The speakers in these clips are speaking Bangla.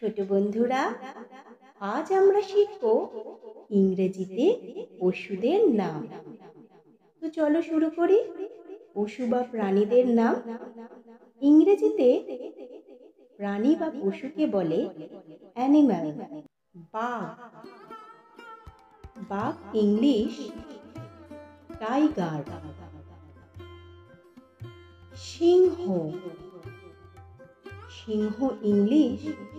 ছোট বন্ধুরা, আজ আমরা শিখব ইংরেজিতে পশুদের নাম। তো চলো শুরু করি। পশু বা প্রাণীদের নাম। ইংরেজিতে প্রাণী বা পশুকে বলে অ্যানিম্যাল বাঘ। বাঘ ইংলিশ টাইগার সিংহ। সিংহ ইংলিশ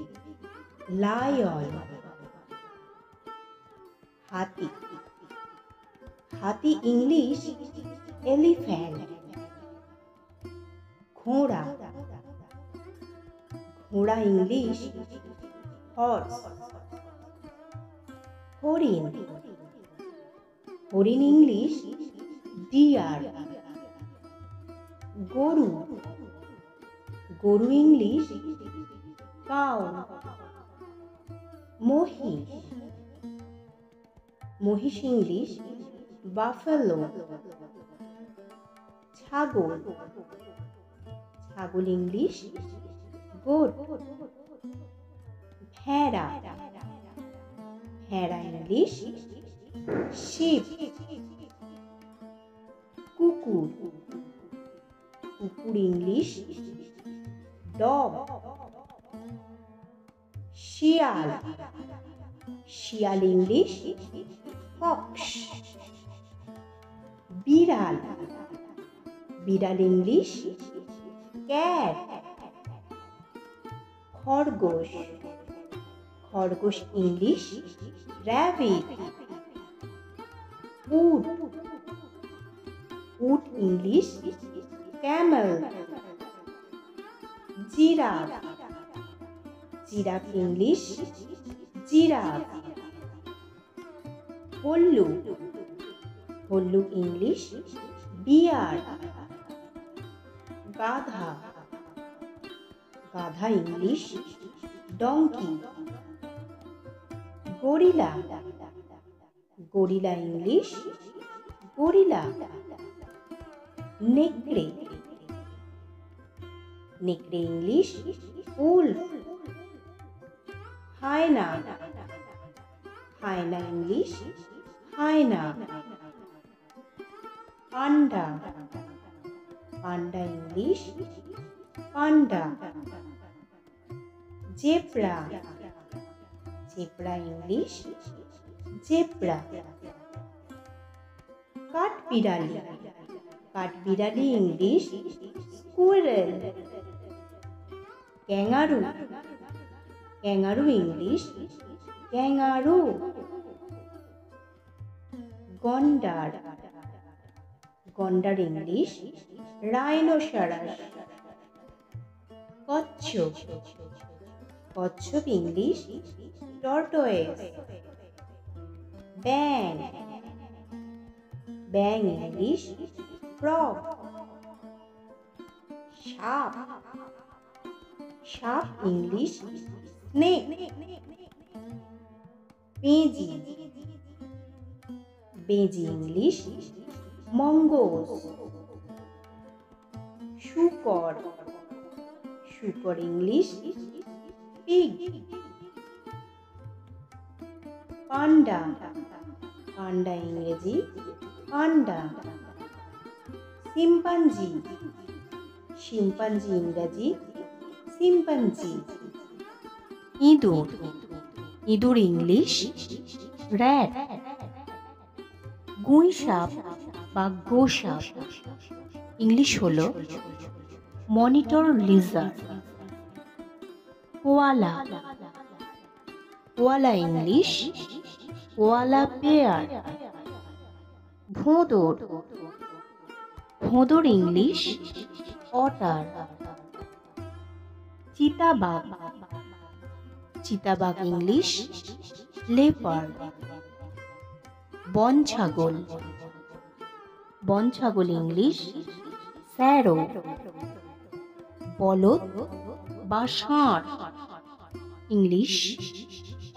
লায়ন হাতি হাতি ইংলিশ এলিফ্যান্ট ঘোড়া ঘোড়া ইংলিশ হর্স হরিণ হরিণ ইংলিশ ডিয়ার গরু গরু ইংলিশ কাউ মহিষ মহিষ ইংলিশ, বাফালো। ছাগল। ছাগল ইংলিশ, গোট। ভেড়া। ভেড়া ইংলিশ, শিপ। কুকুর। কুকুর ইংলিশ, ডগ। শিয়াল। শিয়াল ইংলিশ ফক্স বিড়াল। বিড়াল ইংলিশ ক্যাট। খরগোশ। খরগোশ ইংলিশ র্যাবিট। উট। উট English camel. Giraffe. Giraffe English, giraffe. হল্লু হল্লু ইংলিশ, বিয়ার। গাধা গাধা English donkey gorilla gorilla English, gorilla. নেকড়ে নেকড়ে ইংলিশ উল্ফ হায়না। হায়না English, hyena. পান্ডা। পান্ডা English, panda. Zebra. Zebra English, zebra. কাঠবিড়ালি। কাঠবিড়ালি English, squirrel. Kangaroo. Kangaroo English kangaroo গন্ডার গন্ডার ইংলিশ রাইনোসারাস কচ্ছপ কচ্ছপ ইংলিশ টর্টোয়েস ব্যাং ব্যাং ইংলিশ ফ্রগ সাপ সাপ ইংলিশ স্নেক বেজি। বেজি ইংলিশ, মঙ্গোস। শুকর। শুকর ইংলিশ পিগ পান্ডা। পান্ডা ইংরেজি, পান্ডা। সিম্পাঞ্জি শিম্পাঞ্জি ইংরাজি সিম্পাঞ্জি ইঁদুর। ইঁদুর ইংলিশ, র্যাট। গুই সাপ বা গোসাপ। ইংলিশ হলো monitor lizard. Koala. Koala English, koala bear. ভোঁদর। ভোঁদর ইংলিশ, অটার। চিতাবাঘ। চিতাবাঘ ইংলিশ লেপার বন ছাগল বন ছাগল ইংলিশ, স্যারো, বলদ বা ষাঁড়, ইংলিশ,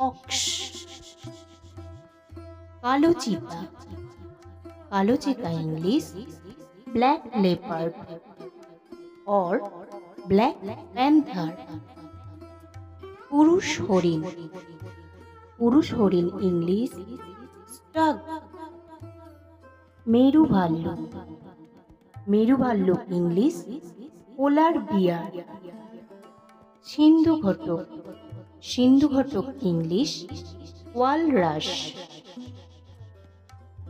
অক্স। কালো চিতা কালো চিতা English, black leopard or black panther পুরুষ হরিণ। পুরুষ হরিণ ইংলিশ স্টাগ মেরু ভাল্লুক মেরু ভাল্লুক ইংলিশ পোলার বিয়ার। সিন্ধু ঘটক। সিন্ধু ঘটক ইংলিশ ওয়ালরাস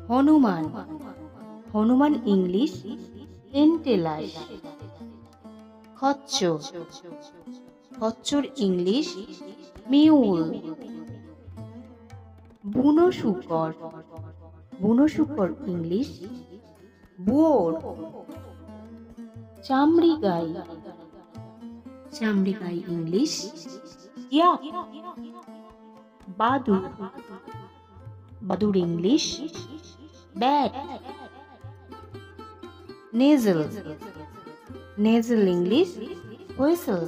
হনুমান। হনুমান ইংলিশ এন্টেলাস খচ্চর। খচ্চর ইংলিশ মিউল বুনো শুকর বুনো শুকর ইংলিশ বোর চামড়ি গাই চামড়ি গাই ইংলিশ ইয়া বাদুর বাদুর ইংলিশ, ব্যাট, নেজল নেজল ইংলিশ, হুইসল।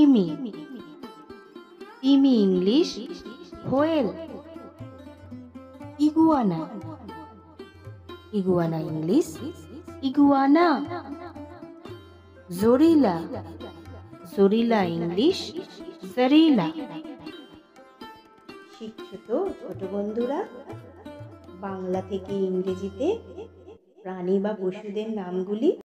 ইমি। ইমি English, whale. Iguana. Iguana English, iguana. Gorilla. Gorilla English, gorilla. শিখছো তো ছোট বন্ধুরা, বাংলা থেকে ইংরেজিতে প্রাণী বা পশুদের নামগুলি